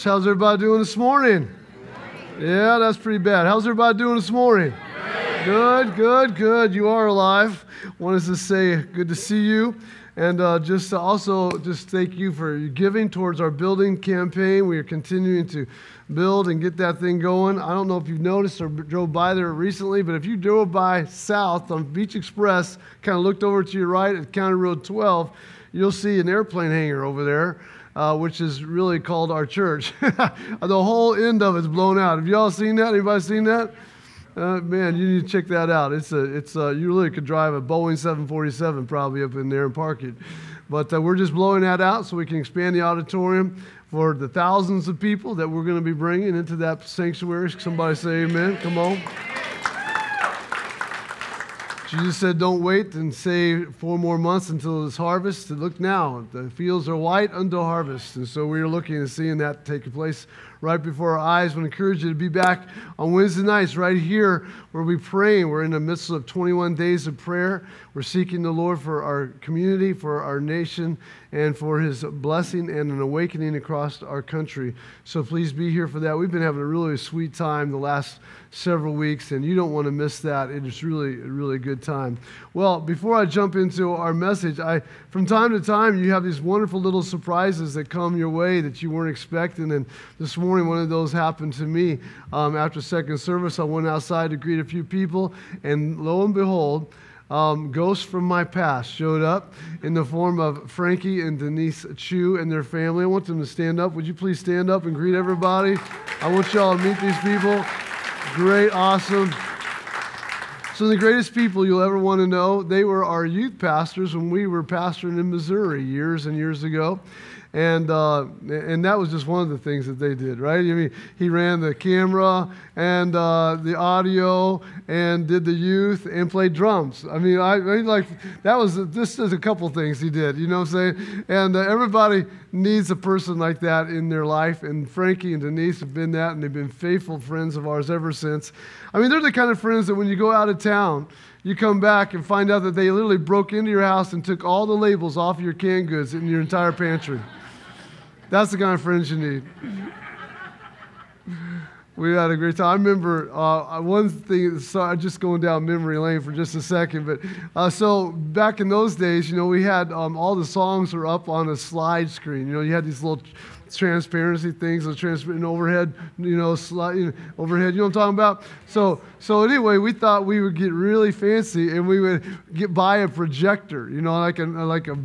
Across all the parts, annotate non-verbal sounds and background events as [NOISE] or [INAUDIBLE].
church. How's everybody doing this morning? Yeah, that's pretty bad. How's everybody doing this morning? Good, good, good. You are alive. Wanted to say good to see you. And uh, just also just thank you for giving towards our building campaign. We are continuing to build and get that thing going. I don't know if you've noticed or drove by there recently, but if you drove by south on Beach Express, kind of looked over to your right at County Road 12, you'll see an airplane hangar over there uh, which is really called our church. [LAUGHS] the whole end of it's blown out. Have y'all seen that? Anybody seen that? Uh, man, you need to check that out. It's a, it's a, you really could drive a Boeing 747 probably up in there and park it. But uh, we're just blowing that out so we can expand the auditorium for the thousands of people that we're going to be bringing into that sanctuary. Somebody say amen. Come on. Jesus said, Don't wait and say four more months until it's harvest. Look now, the fields are white until harvest. And so we are looking and seeing that take place right before our eyes. I want to encourage you to be back on Wednesday nights right here where we pray. We're in the midst of 21 days of prayer. We're seeking the Lord for our community, for our nation, and for his blessing and an awakening across our country. So please be here for that. We've been having a really sweet time the last several weeks, and you don't want to miss that. It is really, really good time. Well, before I jump into our message, I from time to time you have these wonderful little surprises that come your way that you weren't expecting. And this morning, one of those happened to me. Um, after second service, I went outside to greet a few people, and lo and behold, um, ghosts from my past showed up in the form of Frankie and Denise Chu and their family. I want them to stand up. Would you please stand up and greet everybody? I want y'all to meet these people. Great, awesome. Some of the greatest people you'll ever want to know, they were our youth pastors when we were pastoring in Missouri years and years ago. And, uh, and that was just one of the things that they did, right? I mean, he ran the camera and uh, the audio and did the youth and played drums. I mean, I, I mean, like, that was just a couple things he did, you know what I'm saying? And uh, everybody needs a person like that in their life. And Frankie and Denise have been that, and they've been faithful friends of ours ever since. I mean, they're the kind of friends that when you go out of town, you come back and find out that they literally broke into your house and took all the labels off your canned goods in your entire pantry. That's the kind of friends you need. we had a great time. I remember uh, one thing, sorry, just going down memory lane for just a second, but uh, so back in those days, you know, we had um, all the songs were up on a slide screen. You know, you had these little transparency things, the transparent overhead, you know, slide, you know, overhead. You know what I'm talking about? So, so anyway, we thought we would get really fancy and we would get buy a projector, you know, like a like a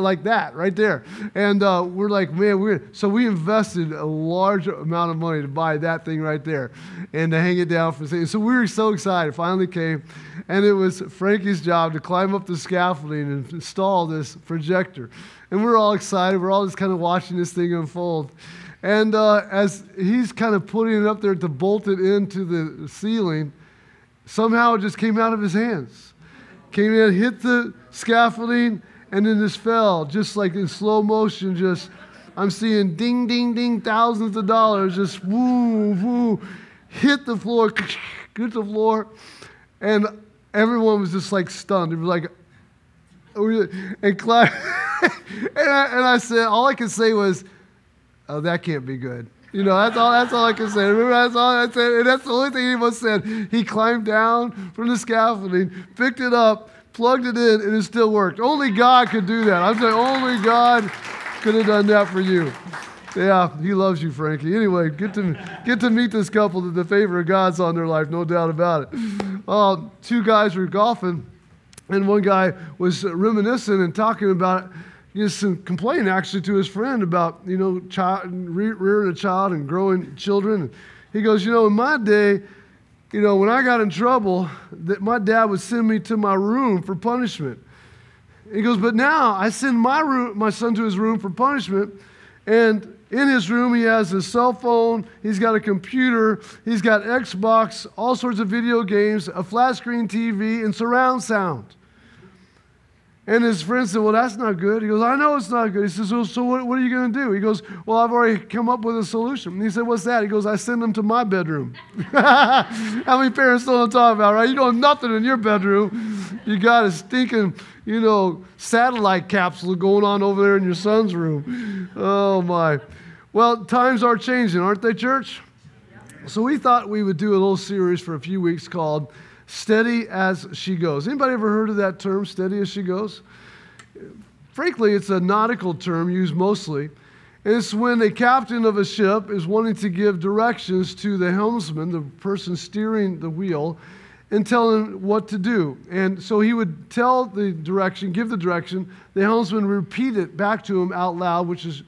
like that right there. And uh, we're like, man, we're so we invested a large amount of money to buy that thing right there and to hang it down for. So we were so excited. Finally came, and it was Frankie's job to climb up the scaffolding and install this projector. And we're all excited. We're all just kind of watching this thing unfold. And uh, as he's kind of putting it up there to bolt it into the ceiling, somehow it just came out of his hands. Came in, hit the scaffolding, and then just fell, just like in slow motion. Just, I'm seeing ding, ding, ding, thousands of dollars just woo, woo, hit the floor, [LAUGHS] hit the floor. And everyone was just like stunned. It was like, and [LAUGHS] and, I, and I said, all I could say was, oh, that can't be good. You know, that's all, that's all I can say. Remember, that's all I said. And that's the only thing anyone said. He climbed down from the scaffolding, picked it up, plugged it in, and it still worked. Only God could do that. I'm saying only God could have done that for you. Yeah, he loves you, Frankie. Anyway, get to get to meet this couple that the favor of God's on their life, no doubt about it. Uh, two guys were golfing and one guy was reminiscing and talking about just complaining actually to his friend about, you know, child, rearing a child and growing children. He goes, you know, in my day, you know, when I got in trouble, that my dad would send me to my room for punishment. He goes, but now I send my room, my son to his room for punishment, and in his room, he has his cell phone, he's got a computer, he's got Xbox, all sorts of video games, a flat screen TV, and surround sound. And his friend said, Well, that's not good. He goes, I know it's not good. He says, Well, so what, what are you going to do? He goes, Well, I've already come up with a solution. And he said, What's that? He goes, I send them to my bedroom. [LAUGHS] How many parents know what talking about, right? You don't have nothing in your bedroom. You got a stinking, you know, satellite capsule going on over there in your son's room. Oh, my. Well, times are changing, aren't they, church? So we thought we would do a little series for a few weeks called Steady as She Goes. Anybody ever heard of that term, steady as she goes? Frankly, it's a nautical term used mostly. It's when a captain of a ship is wanting to give directions to the helmsman, the person steering the wheel, and tell him what to do. And so he would tell the direction, give the direction. The helmsman repeat it back to him out loud, which is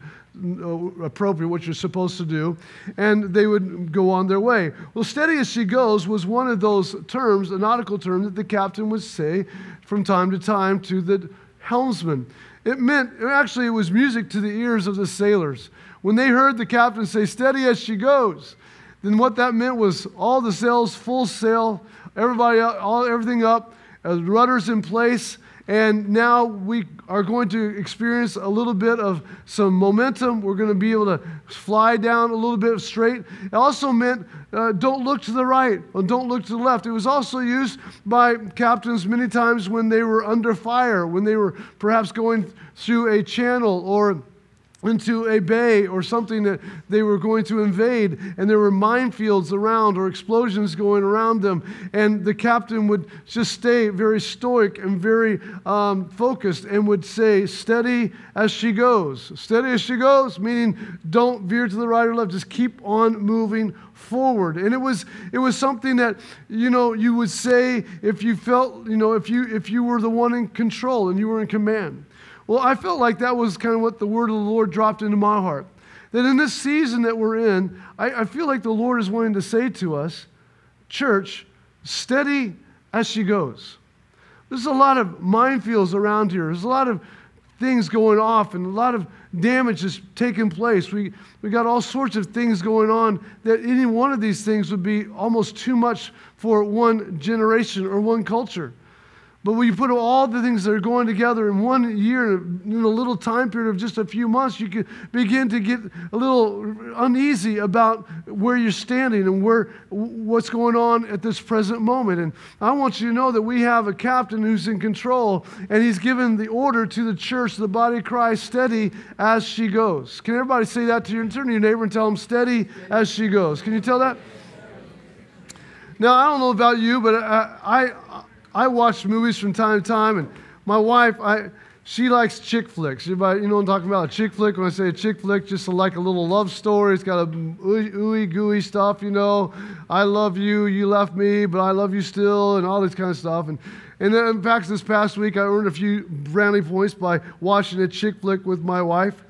appropriate, what you're supposed to do, and they would go on their way. Well, steady as she goes was one of those terms, a nautical term, that the captain would say from time to time to the helmsman. It meant, actually, it was music to the ears of the sailors. When they heard the captain say, steady as she goes, then what that meant was all the sails full sail, everybody, all, everything up, uh, rudders in place, and now we are going to experience a little bit of some momentum. We're going to be able to fly down a little bit straight. It also meant uh, don't look to the right or don't look to the left. It was also used by captains many times when they were under fire, when they were perhaps going through a channel or into a bay or something that they were going to invade, and there were minefields around or explosions going around them. And the captain would just stay very stoic and very um, focused and would say, Steady as she goes. Steady as she goes, meaning don't veer to the right or left, just keep on moving forward and it was it was something that you know you would say if you felt you know if you if you were the one in control and you were in command well, I felt like that was kind of what the word of the Lord dropped into my heart. That in this season that we're in, I, I feel like the Lord is wanting to say to us, church, steady as she goes. There's a lot of minefields around here. There's a lot of things going off and a lot of damage is taking place. We, we got all sorts of things going on that any one of these things would be almost too much for one generation or one culture. But when you put all the things that are going together in one year, in a little time period of just a few months, you can begin to get a little uneasy about where you're standing and where what's going on at this present moment. And I want you to know that we have a captain who's in control, and he's given the order to the church, the body of Christ, steady as she goes. Can everybody say that to your turn to your neighbor and tell them steady as she goes? Can you tell that? Now I don't know about you, but I, I I watch movies from time to time, and my wife, I, she likes chick flicks. You know what I'm talking about? A chick flick. When I say a chick flick, just like a little love story. It's got a ooey gooey stuff, you know. I love you, you left me, but I love you still, and all this kind of stuff. And and then, in fact, this past week, I earned a few brownie points by watching a chick flick with my wife.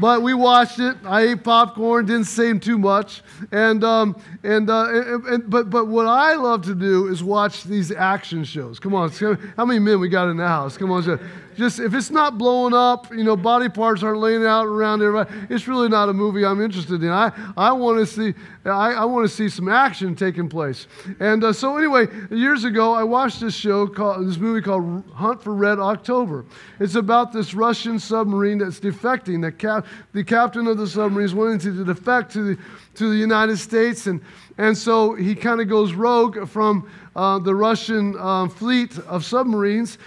But we watched it. I ate popcorn, didn't say too much. And, um, and, uh, and, and, but, but what I love to do is watch these action shows. Come on, how many men we got in the house? Come on, just if it's not blowing up, you know, body parts aren't laying out around everybody, it's really not a movie I'm interested in. I, I want to see I, I want to see some action taking place. And uh, so anyway, years ago, I watched this show called this movie called Hunt for Red October. It's about this Russian submarine that's defecting. The cap, the captain of the submarine is wanting to defect to the to the United States, and and so he kind of goes rogue from uh, the Russian uh, fleet of submarines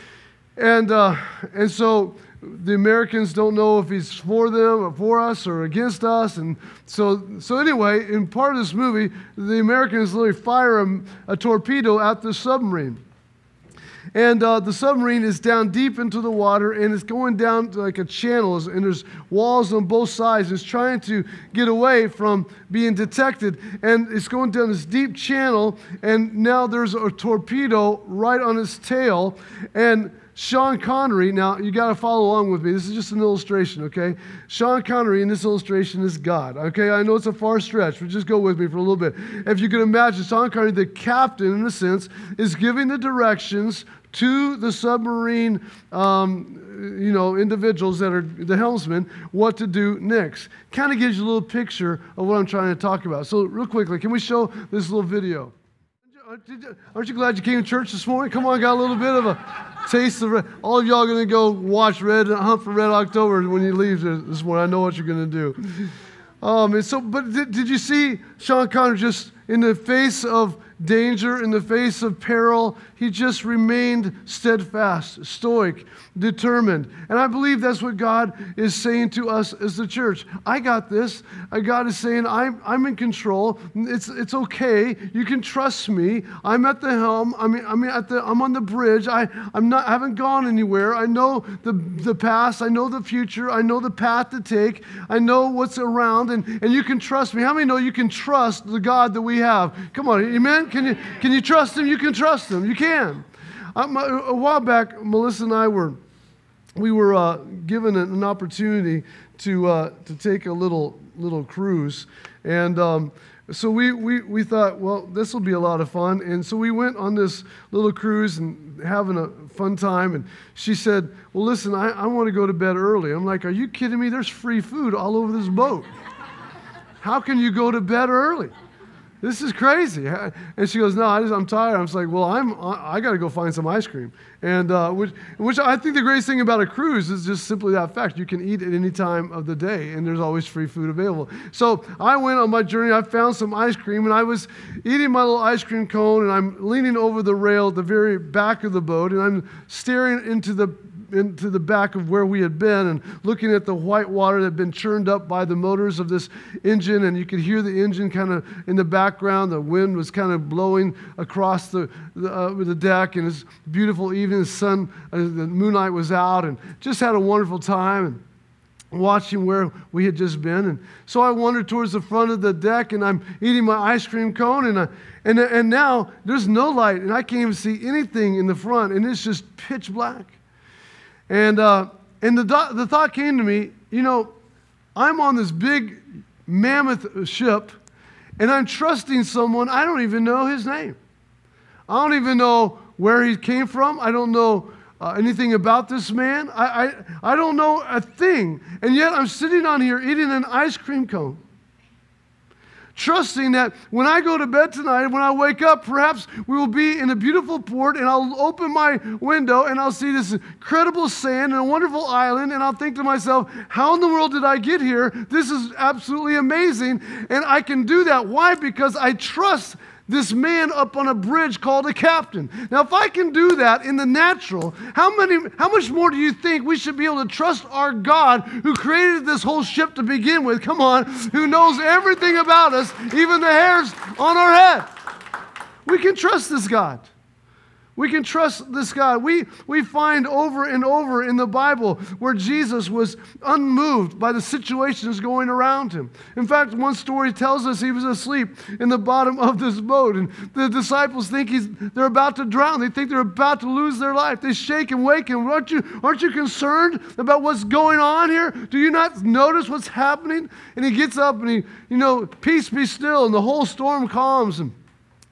and, uh, and so the Americans don't know if he's for them or for us or against us. And so, so anyway, in part of this movie, the Americans literally fire a, a torpedo at the submarine. And uh, the submarine is down deep into the water and it's going down like a channel, and there's walls on both sides. It's trying to get away from being detected, and it's going down this deep channel, and now there's a torpedo right on its tail. And Sean Connery, now you got to follow along with me. This is just an illustration, okay? Sean Connery in this illustration is God, okay? I know it's a far stretch, but just go with me for a little bit. If you can imagine, Sean Connery, the captain in a sense, is giving the directions to the submarine, um, you know, individuals that are the helmsmen, what to do next. Kind of gives you a little picture of what I'm trying to talk about. So, real quickly, can we show this little video? Aren't you glad you came to church this morning? Come on, got a little bit of a taste of red. All of y'all are going to go watch Red Hunt for Red October when you leave this morning. I know what you're going to do. [LAUGHS] Um, and so, but did, did you see Sean Connery just in the face of danger, in the face of peril, he just remained steadfast, stoic, determined. And I believe that's what God is saying to us as the church. I got this. Uh, God is saying, I'm, I'm in control. It's, it's okay. You can trust me. I'm at the helm. I mean, I mean at the, I'm on the bridge. I, I'm not, I haven't gone anywhere. I know the, the past. I know the future. I know the path to take. I know what's around. And, and you can trust me. How many know you can trust the God that we have? Come on, amen? Can you, can you trust him? You can trust him. You can. a while back, Melissa and I were we were uh, given an opportunity to, uh, to take a little, little cruise. And um, so we, we, we thought, well, this will be a lot of fun. And so we went on this little cruise and having a fun time. And she said, well, listen, I, I want to go to bed early. I'm like, are you kidding me? There's free food all over this boat. How can you go to bed early? This is crazy. [LAUGHS] And she goes, No, I am tired. I'm like, Well, I'm, I got to go find some ice cream. And uh, which, which I think the greatest thing about a cruise is just simply that fact. You can eat at any time of the day, and there's always free food available. So I went on my journey. I found some ice cream, and I was eating my little ice cream cone, and I'm leaning over the rail at the very back of the boat, and I'm staring into the into the back of where we had been and looking at the white water that had been churned up by the motors of this engine. And you could hear the engine kind of in the background. The wind was kind of blowing across the, the, uh, the deck. And it's beautiful evening. The sun, uh, the moonlight was out, and just had a wonderful time. And, watching where we had just been. And so I wandered towards the front of the deck and I'm eating my ice cream cone. And, I, and, and now there's no light and I can't even see anything in the front and it's just pitch black. And, uh, and the, the thought came to me, you know, I'm on this big mammoth ship and I'm trusting someone, I don't even know his name. I don't even know where he came from. I don't know uh, anything about this man. I, I, I don't know a thing. And yet I'm sitting on here eating an ice cream cone trusting that when I go to bed tonight, when I wake up, perhaps we will be in a beautiful port and I'll open my window and I'll see this incredible sand and a wonderful island and I'll think to myself, how in the world did I get here? This is absolutely amazing. And I can do that. Why? Because I trust this man up on a bridge called a captain. Now, if I can do that in the natural, how, many, how much more do you think we should be able to trust our God who created this whole ship to begin with? Come on, who knows everything about us, even the hairs on our head. We can trust this God. We can trust this God. We, we find over and over in the Bible where Jesus was unmoved by the situations going around him. In fact, one story tells us he was asleep in the bottom of this boat, and the disciples think he's, they're about to drown. They think they're about to lose their life. They shake and wake him. Aren't you, aren't you concerned about what's going on here? Do you not notice what's happening? And he gets up and he, you know, peace be still, and the whole storm calms him.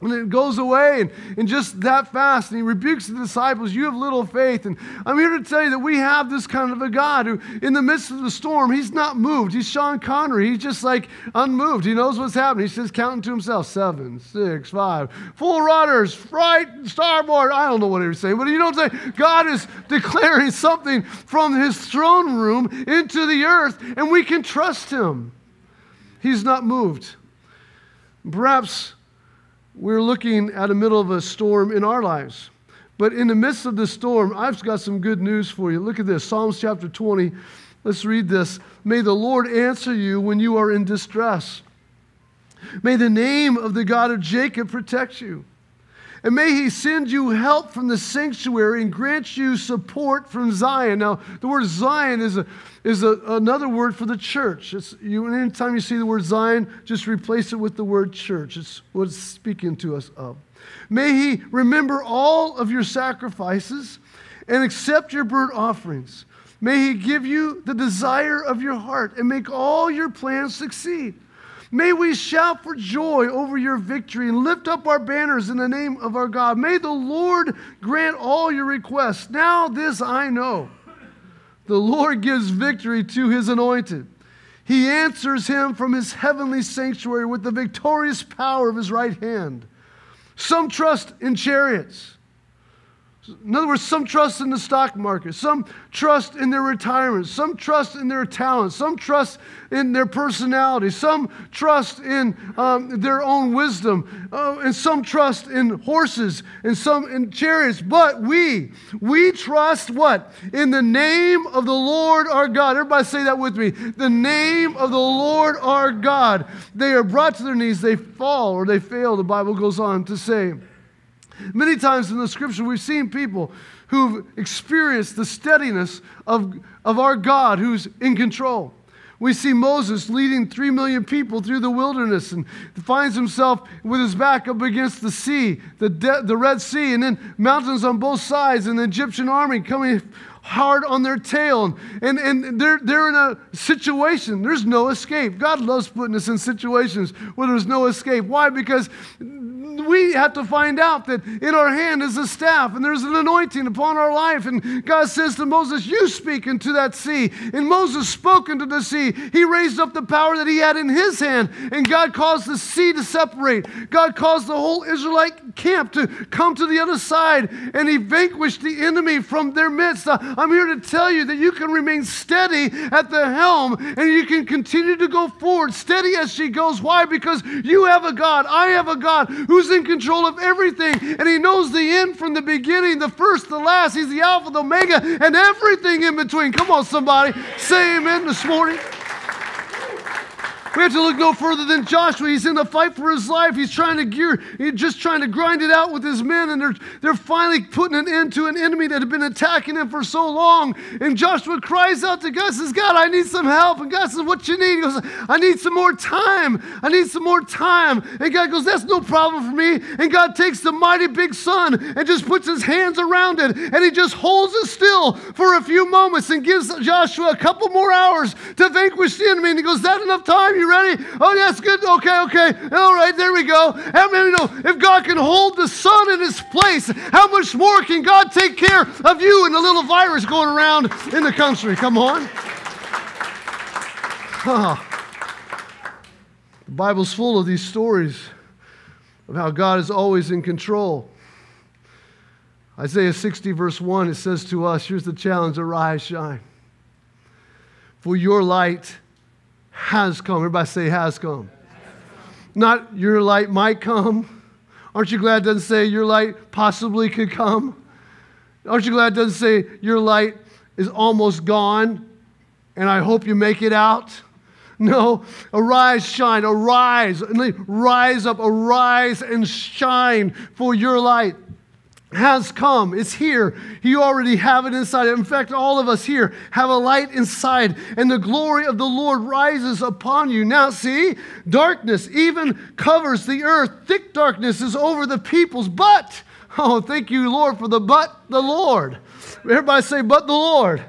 And it goes away and, and just that fast. And he rebukes the disciples, You have little faith. And I'm here to tell you that we have this kind of a God who, in the midst of the storm, he's not moved. He's Sean Connery. He's just like unmoved. He knows what's happening. He's just counting to himself seven, six, five, full rudders, right, starboard. I don't know what he was saying, but you know what I'm saying? God is declaring something from his throne room into the earth, and we can trust him. He's not moved. Perhaps we're looking at the middle of a storm in our lives. But in the midst of the storm, I've got some good news for you. Look at this Psalms chapter 20. Let's read this. May the Lord answer you when you are in distress. May the name of the God of Jacob protect you. And may he send you help from the sanctuary and grant you support from Zion. Now, the word Zion is, a, is a, another word for the church. It's, you, anytime you see the word Zion, just replace it with the word church. It's what it's speaking to us of. May he remember all of your sacrifices and accept your burnt offerings. May he give you the desire of your heart and make all your plans succeed. May we shout for joy over your victory and lift up our banners in the name of our God. May the Lord grant all your requests. Now, this I know the Lord gives victory to his anointed. He answers him from his heavenly sanctuary with the victorious power of his right hand. Some trust in chariots, In other words, some trust in the stock market, some trust in their retirement, some trust in their talent, some trust in their personality, some trust in um, their own wisdom, uh, and some trust in horses and some in chariots. But we, we trust what? In the name of the Lord our God. Everybody say that with me. The name of the Lord our God. They are brought to their knees, they fall or they fail, the Bible goes on to say. Many times in the scripture, we've seen people who've experienced the steadiness of, of our God who's in control. We see Moses leading three million people through the wilderness and finds himself with his back up against the sea, the, De- the Red Sea, and then mountains on both sides, and the Egyptian army coming hard on their tail. And, and they're, they're in a situation, there's no escape. God loves putting us in situations where there's no escape. Why? Because we have to find out that in our hand is a staff and there's an anointing upon our life. And God says to Moses, You speak into that sea. And Moses spoke into the sea. He raised up the power that he had in his hand. And God caused the sea to separate. God caused the whole Israelite camp to come to the other side. And he vanquished the enemy from their midst. Uh, I'm here to tell you that you can remain steady at the helm and you can continue to go forward, steady as she goes. Why? Because you have a God. I have a God who's in control of everything. And He knows the end from the beginning, the first, the last. He's the Alpha, the Omega, and everything in between. Come on, somebody. Say amen this morning. We have to look no further than Joshua. He's in the fight for his life. He's trying to gear, he's just trying to grind it out with his men, and they're, they're finally putting an end to an enemy that had been attacking him for so long. And Joshua cries out to God, says, God, I need some help. And God says, What you need? He goes, I need some more time. I need some more time. And God goes, That's no problem for me. And God takes the mighty big sun and just puts his hands around it, and he just holds it still for a few moments and gives Joshua a couple more hours to vanquish the enemy. And he goes, That enough time? You ready? Oh, yes, good. Okay, okay. All right, there we go. How many know if God can hold the sun in its place, how much more can God take care of you and the little virus going around in the country? Come on. The Bible's full of these stories of how God is always in control. Isaiah 60, verse 1, it says to us, here's the challenge arise, shine. For your light has come. Everybody say, has come. Not your light might come. Aren't you glad it doesn't say your light possibly could come? Aren't you glad it doesn't say your light is almost gone and I hope you make it out? No, arise, shine, arise, rise up, arise and shine for your light has come. It's here. You already have it inside. In fact, all of us here have a light inside, and the glory of the Lord rises upon you. Now, see, darkness even covers the earth. Thick darkness is over the peoples, but, oh, thank you, Lord, for the but the Lord. Everybody say, but the Lord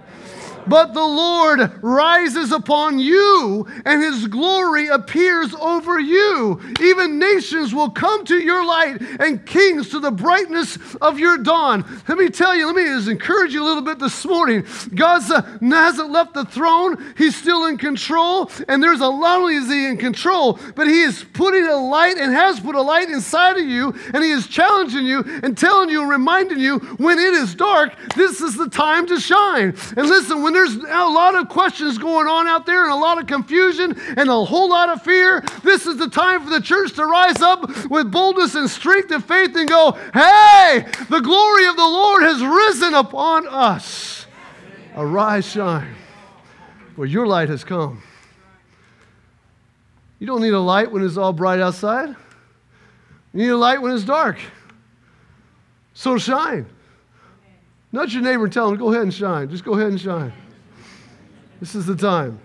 but the Lord rises upon you, and his glory appears over you. Even nations will come to your light, and kings to the brightness of your dawn. Let me tell you, let me just encourage you a little bit this morning. God hasn't left the throne, he's still in control, and there's a not only is he in control, but he is putting a light and has put a light inside of you, and he is challenging you and telling you, and reminding you when it is dark, this is the time to shine. And listen, when there's a lot of questions going on out there and a lot of confusion and a whole lot of fear, this is the time for the church to rise up with boldness and strength and faith and go, hey, the glory of the Lord has risen upon us. Arise, shine, for your light has come. You don't need a light when it's all bright outside. You need a light when it's dark. So shine. Not your neighbor and tell him, go ahead and shine. Just go ahead and shine. This is the time.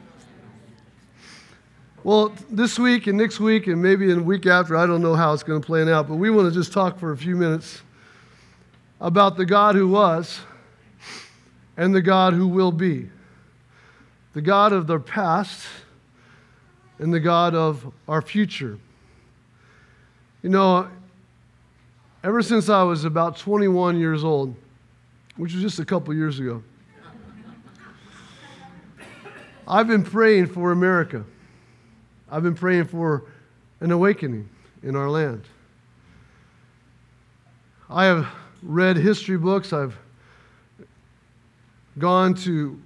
Well, this week and next week and maybe in a week after, I don't know how it's going to plan out, but we want to just talk for a few minutes about the God who was and the God who will be. The God of the past and the God of our future. You know, ever since I was about 21 years old, which was just a couple years ago, I've been praying for America. I've been praying for an awakening in our land. I have read history books. I've gone to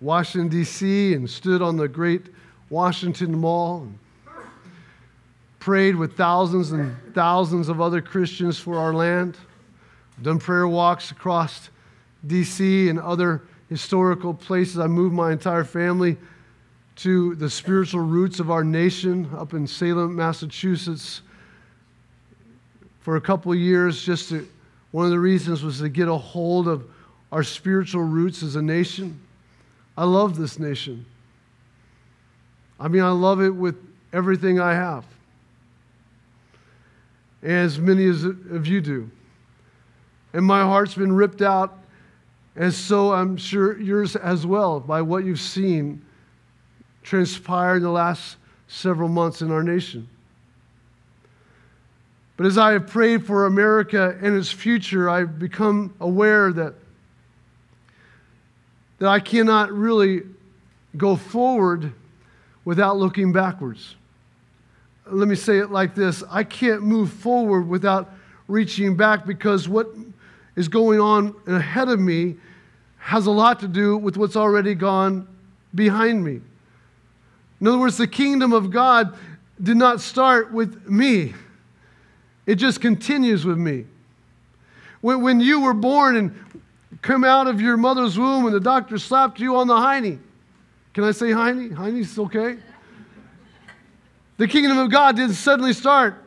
Washington, D.C., and stood on the great Washington Mall and prayed with thousands and thousands of other Christians for our land. I've done prayer walks across D.C. and other historical places. I moved my entire family to the spiritual roots of our nation up in Salem, Massachusetts for a couple years. Just to, one of the reasons was to get a hold of our spiritual roots as a nation. I love this nation. I mean, I love it with everything I have, as many as of you do. And my heart's been ripped out, and so I'm sure yours as well, by what you've seen transpire in the last several months in our nation. But as I have prayed for America and its future, I've become aware that, that I cannot really go forward without looking backwards. Let me say it like this I can't move forward without reaching back because what is going on ahead of me has a lot to do with what's already gone behind me. In other words, the kingdom of God did not start with me, it just continues with me. When, when you were born and come out of your mother's womb and the doctor slapped you on the hiney, can I say hiney? Hiney's okay? The kingdom of God didn't suddenly start.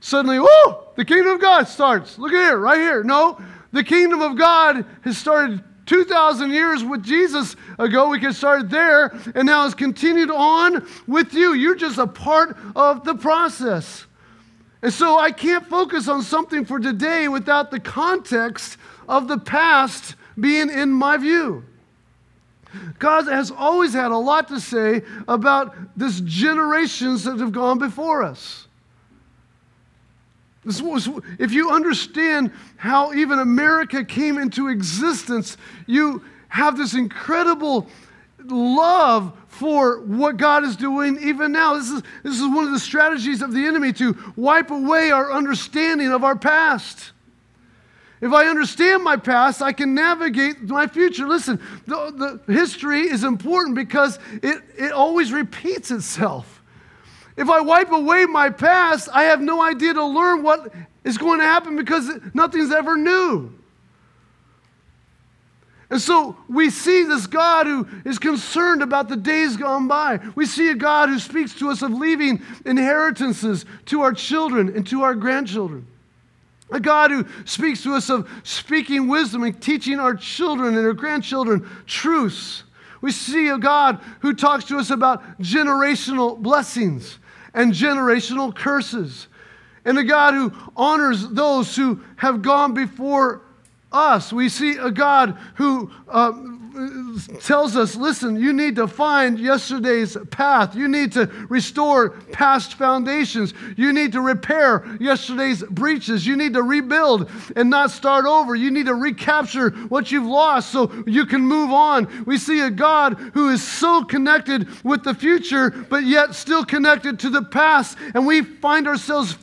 Suddenly, whoa, the kingdom of God starts. Look at here, right here. No, the kingdom of God has started 2,000 years with Jesus ago. We can start there, and now it's continued on with you. You're just a part of the process. And so I can't focus on something for today without the context of the past being in my view. God has always had a lot to say about this generations that have gone before us. If you understand how even America came into existence, you have this incredible love for what God is doing even now. This is, this is one of the strategies of the enemy to wipe away our understanding of our past. If I understand my past, I can navigate my future. Listen, the, the history is important because it, it always repeats itself. If I wipe away my past, I have no idea to learn what is going to happen because nothing's ever new. And so we see this God who is concerned about the days gone by. We see a God who speaks to us of leaving inheritances to our children and to our grandchildren. A God who speaks to us of speaking wisdom and teaching our children and our grandchildren truths. We see a God who talks to us about generational blessings and generational curses. And a God who honors those who have gone before us. We see a God who uh, tells us listen, you need to find yesterday's path. You need to restore past foundations. You need to repair yesterday's breaches. You need to rebuild and not start over. You need to recapture what you've lost so you can move on. We see a God who is so connected with the future, but yet still connected to the past. And we find ourselves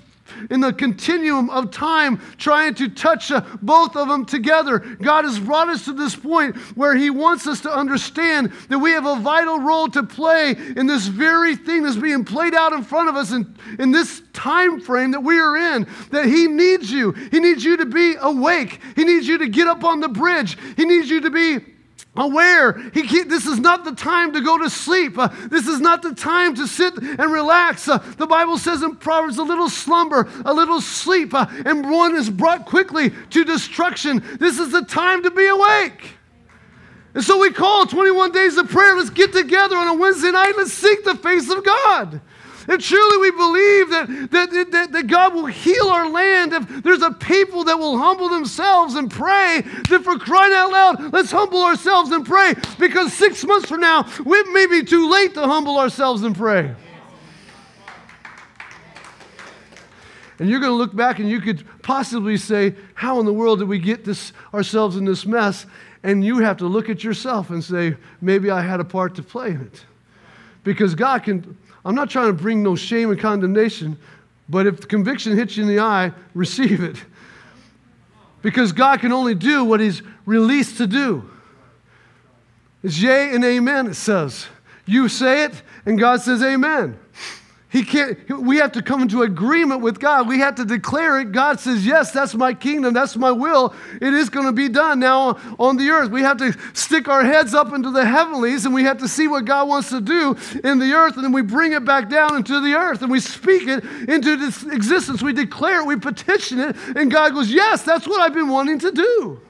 in the continuum of time trying to touch uh, both of them together. God has brought us to this point where He wants us to understand that we have a vital role to play in this very thing that's being played out in front of us in, in this time frame that we are in. That He needs you. He needs you to be awake. He needs you to get up on the bridge. He needs you to be aware. He, this is not the time to go to sleep. Uh, this is not the time to sit and relax. Uh, the Bible says in Proverbs, a little slumber, a little sleep, uh, and one is brought quickly to destruction. This is the time to be awake. And so we call 21 days of prayer. Let's get together on a Wednesday night. Let's seek the face of God. And truly we believe that, that, that, that God will heal our land if there's a people that will humble themselves and pray. That for crying out loud, let's humble ourselves and pray. Because six months from now, it may be too late to humble ourselves and pray. And you're going to look back and you could possibly say, How in the world did we get this, ourselves in this mess? And you have to look at yourself and say, Maybe I had a part to play in it. Because God can I'm not trying to bring no shame and condemnation, but if the conviction hits you in the eye, receive it. Because God can only do what He's released to do. It's yea and amen, it says. You say it, and God says amen. He can't, we have to come into agreement with God. We have to declare it. God says, Yes, that's my kingdom, that's my will. It is going to be done now on the earth. We have to stick our heads up into the heavenlies and we have to see what God wants to do in the earth, and then we bring it back down into the earth and we speak it into this existence. We declare it, we petition it, and God goes, Yes, that's what I've been wanting to do.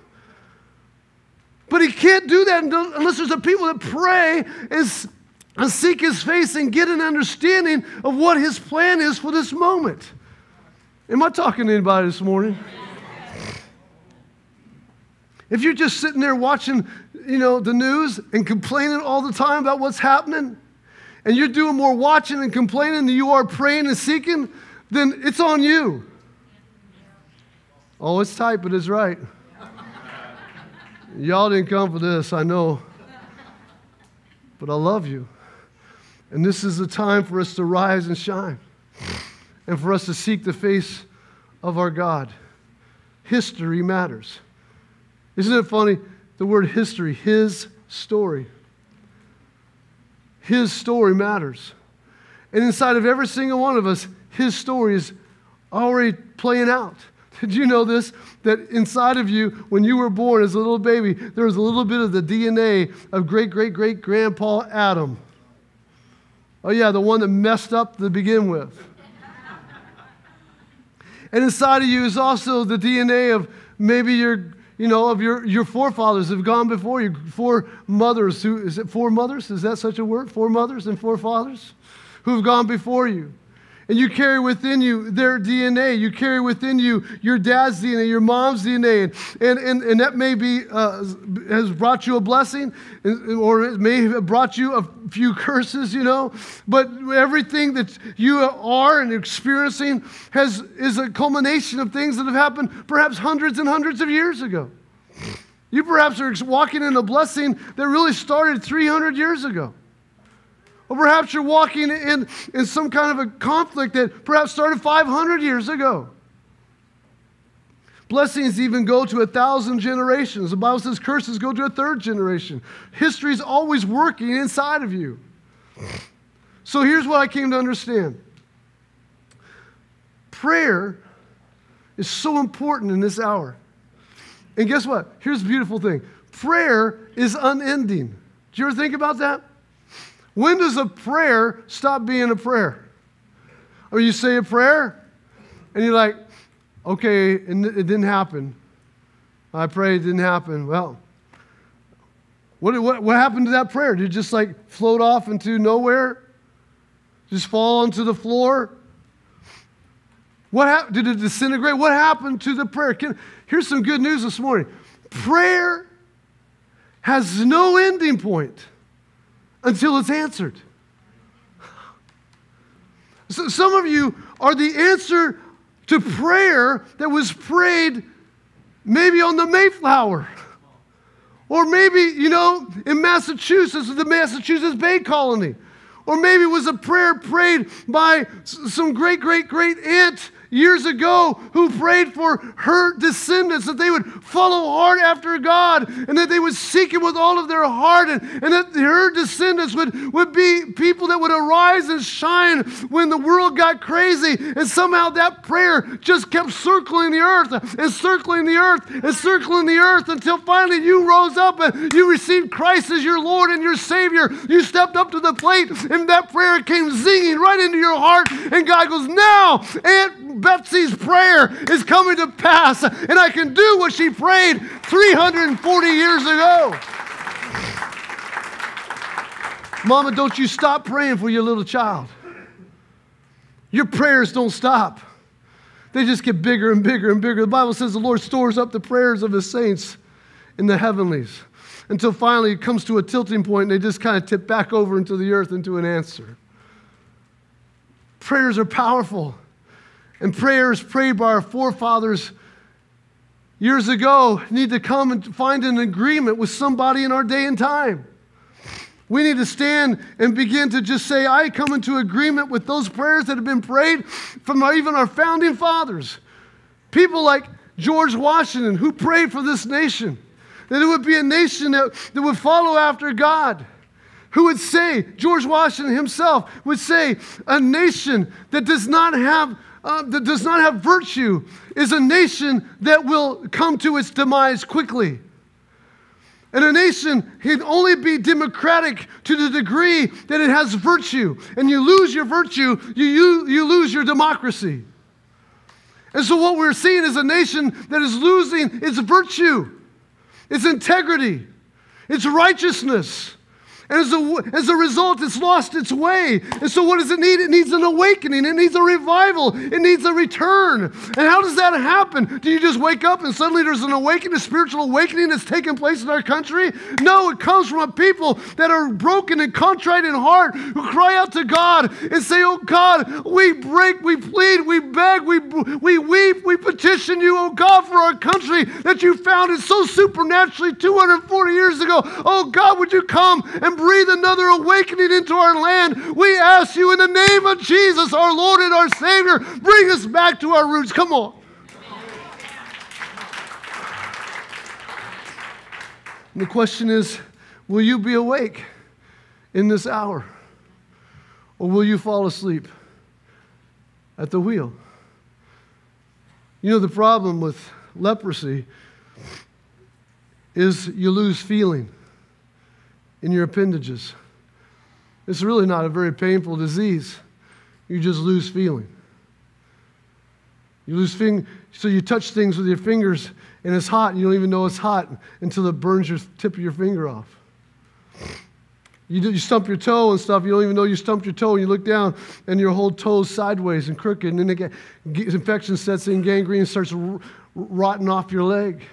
But he can't do that unless there's a people that pray and and seek his face and get an understanding of what his plan is for this moment. Am I talking to anybody this morning? If you're just sitting there watching, you know, the news and complaining all the time about what's happening, and you're doing more watching and complaining than you are praying and seeking, then it's on you. Oh, it's tight, but it's right. Y'all didn't come for this, I know. But I love you. And this is the time for us to rise and shine and for us to seek the face of our God. History matters. Isn't it funny? The word history, his story. His story matters. And inside of every single one of us, his story is already playing out. [LAUGHS] Did you know this? That inside of you, when you were born as a little baby, there was a little bit of the DNA of great, great, great grandpa Adam. Oh, yeah, the one that messed up to begin with. and inside of you is also the DNA of maybe your, you know, of your, your forefathers have gone before you. Four mothers who, is it four mothers? Is that such a word? Four mothers and four fathers who have gone before you. And you carry within you their DNA. You carry within you your dad's DNA, your mom's DNA. And, and, and that may be, uh, has brought you a blessing, or it may have brought you a few curses, you know. But everything that you are and experiencing has, is a culmination of things that have happened perhaps hundreds and hundreds of years ago. You perhaps are walking in a blessing that really started 300 years ago. Or perhaps you're walking in, in some kind of a conflict that perhaps started 500 years ago. Blessings even go to a thousand generations. The Bible says curses go to a third generation. History is always working inside of you. So here's what I came to understand prayer is so important in this hour. And guess what? Here's the beautiful thing prayer is unending. Do you ever think about that? When does a prayer stop being a prayer? Or you say a prayer and you're like, okay, and it didn't happen. I prayed, it didn't happen. Well, what, what, what happened to that prayer? Did it just like float off into nowhere? Just fall onto the floor? What happened? Did it disintegrate? What happened to the prayer? Can, here's some good news this morning prayer has no ending point until it's answered. So some of you are the answer to prayer that was prayed maybe on the Mayflower. Or maybe, you know, in Massachusetts, the Massachusetts Bay Colony. Or maybe it was a prayer prayed by some great, great, great aunt years ago who prayed for her descendants that they would follow hard after God and that they would seek Him with all of their heart and, and that her descendants would, would be people that would arise and shine when the world got crazy. And somehow that prayer just kept circling the earth and circling the earth and circling the earth until finally you rose up and you received Christ as your Lord and your Savior. You stepped up to the plate and that prayer came zinging right into your heart. And God goes, Now, Aunt Betsy's prayer is coming to pass, and I can do what she prayed 340 years ago. Mama, don't you stop praying for your little child. Your prayers don't stop. They just get bigger and bigger and bigger. The Bible says the Lord stores up the prayers of his saints in the heavenlies until finally it comes to a tilting point and they just kind of tip back over into the earth into an answer. Prayers are powerful. And prayers prayed by our forefathers years ago need to come and find an agreement with somebody in our day and time. We need to stand and begin to just say, I come into agreement with those prayers that have been prayed from our, even our founding fathers. People like George Washington, who prayed for this nation, that it would be a nation that, that would follow after God. Who would say, George Washington himself would say, a nation that does not have uh, that does not have virtue is a nation that will come to its demise quickly. And a nation can only be democratic to the degree that it has virtue. And you lose your virtue, you, you, you lose your democracy. And so, what we're seeing is a nation that is losing its virtue, its integrity, its righteousness. And as a, as a result, it's lost its way. And so, what does it need? It needs an awakening. It needs a revival. It needs a return. And how does that happen? Do you just wake up and suddenly there's an awakening, a spiritual awakening that's taking place in our country? No, it comes from a people that are broken and contrite in heart who cry out to God and say, Oh God, we break, we plead, we beg, we, we weep, we petition you, oh God, for our country that you founded so supernaturally 240 years ago. Oh God, would you come and breathe another awakening into our land. We ask you in the name of Jesus, our Lord and our Savior, bring us back to our roots. Come on. And the question is will you be awake in this hour? Or will you fall asleep at the wheel? You know, the problem with leprosy is you lose feeling in your appendages. It's really not a very painful disease. You just lose feeling. You lose feeling, so you touch things with your fingers and it's hot, and you don't even know it's hot until it burns your tip of your finger off. You, do, you stump your toe and stuff, you don't even know you stumped your toe, and you look down and your whole toe's sideways and crooked, and then it get, infection sets in, gangrene starts rotting off your leg.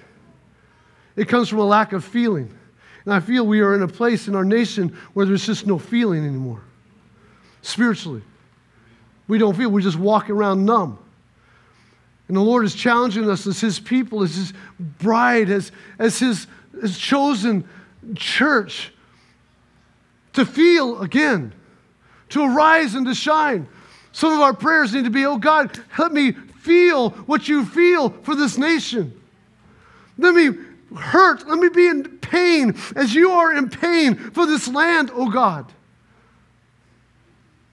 It comes from a lack of feeling. And I feel we are in a place in our nation where there's just no feeling anymore. Spiritually. We don't feel, we just walk around numb. And the Lord is challenging us as His people, as His bride, as, as His, his chosen church to feel again, to arise and to shine. Some of our prayers need to be, oh God, let me feel what you feel for this nation. Let me hurt. Let me be in pain as you are in pain for this land, oh God.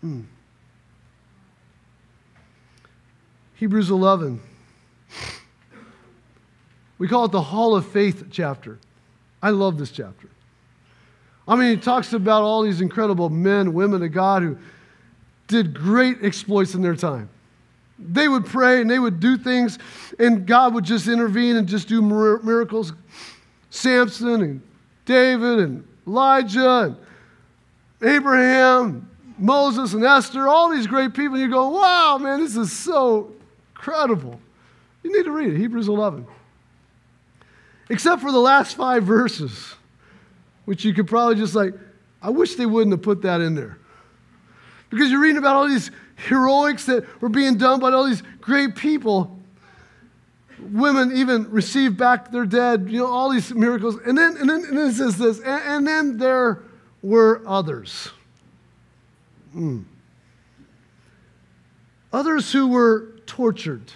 Hmm. Hebrews 11. We call it the Hall of Faith chapter. I love this chapter. I mean, it talks about all these incredible men, women of God who did great exploits in their time. They would pray and they would do things, and God would just intervene and just do miracles. Samson and David and Elijah and Abraham, Moses and Esther, all these great people. And you go, wow, man, this is so incredible. You need to read it, Hebrews 11. Except for the last five verses, which you could probably just like, I wish they wouldn't have put that in there. Because you're reading about all these heroics that were being done by all these great people. Women even received back their dead, you know, all these miracles. And then, and then, and then it says this, and, and then there were others. Mm. Others who were tortured,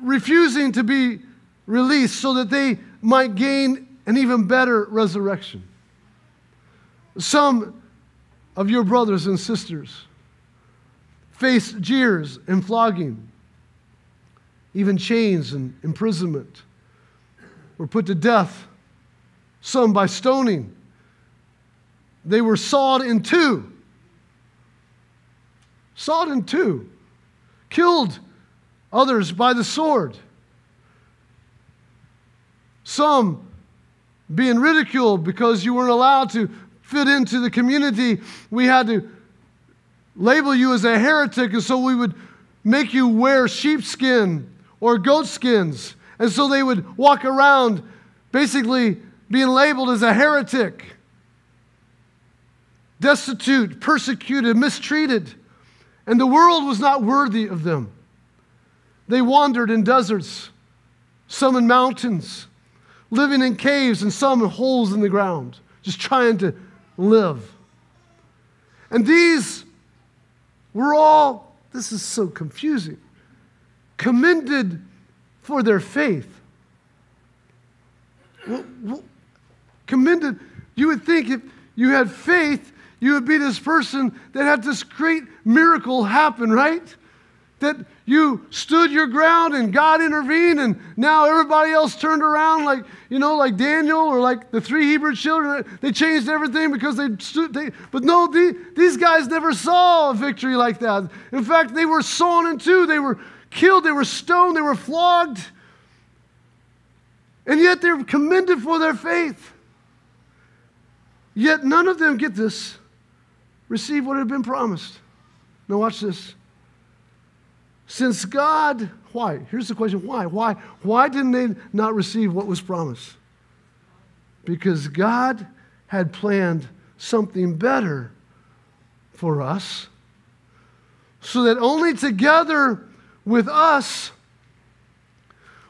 refusing to be released so that they might gain an even better resurrection. Some of your brothers and sisters face jeers and flogging, even chains and imprisonment, were put to death, some by stoning. They were sawed in two. Sawed in two. Killed others by the sword. Some being ridiculed because you weren't allowed to fit into the community. We had to label you as a heretic, and so we would make you wear sheepskin or goat skins. And so they would walk around basically being labeled as a heretic, destitute, persecuted, mistreated. And the world was not worthy of them. They wandered in deserts, some in mountains, living in caves, and some in holes in the ground, just trying to live. And these were all, this is so confusing, commended for their faith. commended, you would think if you had faith, you would be this person that had this great miracle happen, right? That you stood your ground and God intervened, and now everybody else turned around, like, you know, like Daniel or like the three Hebrew children. They changed everything because they stood. They, but no, the, these guys never saw a victory like that. In fact, they were sawn in two, they were killed, they were stoned, they were flogged. And yet they're commended for their faith. Yet none of them, get this, receive what had been promised. Now, watch this. Since God, why? Here's the question why? Why? Why didn't they not receive what was promised? Because God had planned something better for us, so that only together with us